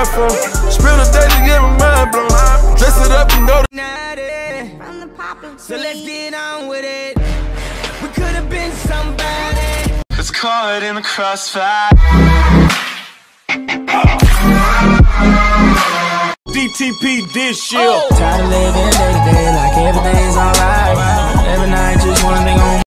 mine from. Day to get my mind blown. Dress it up, you know. So let's get on with it. We could have been somebody. It's caught in the crossfire. DTP this shit. Oh. Tired of living day to day like everything's alright. Every night just on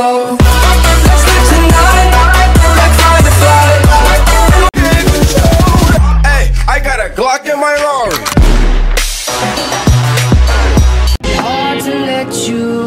Firefly. Hey, I got a Glock in my Rari. Hard to let you